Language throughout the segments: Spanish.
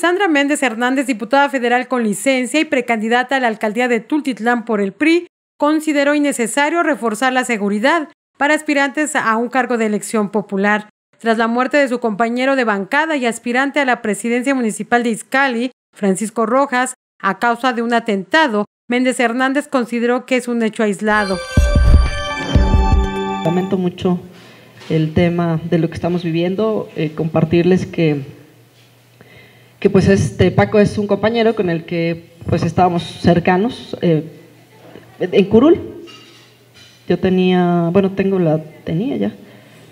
Sandra Méndez Hernández, diputada federal con licencia y precandidata a la alcaldía de Tultitlán por el PRI, consideró innecesario reforzar la seguridad para aspirantes a un cargo de elección popular. Tras la muerte de su compañero de bancada y aspirante a la presidencia municipal de Izcali, Francisco Rojas, a causa de un atentado, Méndez Hernández consideró que es un hecho aislado. Lamento mucho el tema de lo que estamos viviendo, eh, compartirles que que pues este Paco es un compañero con el que pues estábamos cercanos eh, en Curul. Yo tenía, bueno, tengo la, tenía ya,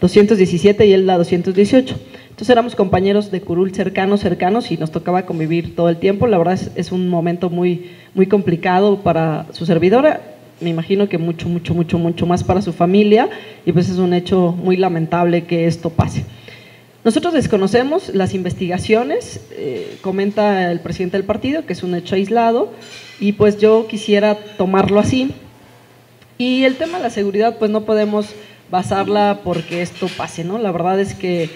217 y él la 218. Entonces éramos compañeros de Curul cercanos, cercanos y nos tocaba convivir todo el tiempo. La verdad es, es un momento muy, muy complicado para su servidora. Me imagino que mucho, mucho, mucho, mucho más para su familia y pues es un hecho muy lamentable que esto pase. Nosotros desconocemos las investigaciones, eh, comenta el presidente del partido, que es un hecho aislado, y pues yo quisiera tomarlo así. Y el tema de la seguridad, pues no podemos basarla porque esto pase, ¿no? La verdad es que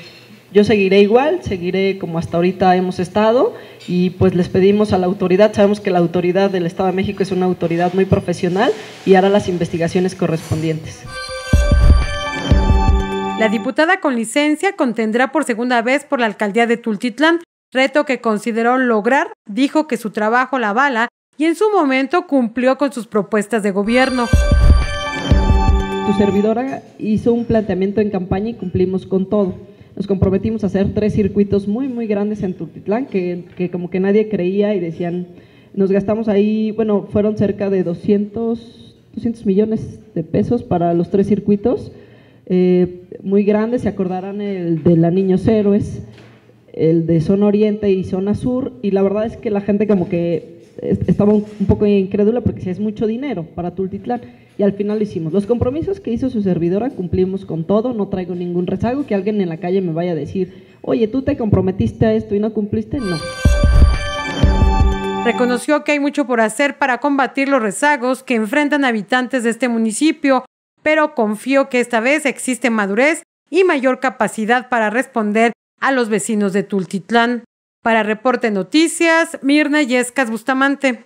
yo seguiré igual, seguiré como hasta ahorita hemos estado y pues les pedimos a la autoridad, sabemos que la autoridad del Estado de México es una autoridad muy profesional y hará las investigaciones correspondientes. La diputada con licencia contendrá por segunda vez por la alcaldía de Tultitlán, reto que consideró lograr, dijo que su trabajo la bala y en su momento cumplió con sus propuestas de gobierno. Tu servidora hizo un planteamiento en campaña y cumplimos con todo. Nos comprometimos a hacer tres circuitos muy, muy grandes en Tultitlán, que, que como que nadie creía y decían, nos gastamos ahí, bueno, fueron cerca de 200, 200 millones de pesos para los tres circuitos eh, muy grandes, se acordarán el de la Niños Héroes, el de Zona Oriente y Zona Sur, y la verdad es que la gente como que estaba un, poco incrédula porque si es mucho dinero para Tultitlán, y al final lo hicimos. Los compromisos que hizo su servidora cumplimos con todo, no traigo ningún rezago, que alguien en la calle me vaya a decir, oye, tú te comprometiste a esto y no cumpliste, no. Reconoció que hay mucho por hacer para combatir los rezagos que enfrentan habitantes de este municipio, pero confío que esta vez existe madurez y mayor capacidad para responder a los vecinos de Tultitlán. Para Reporte Noticias, Mirna Yescas Bustamante.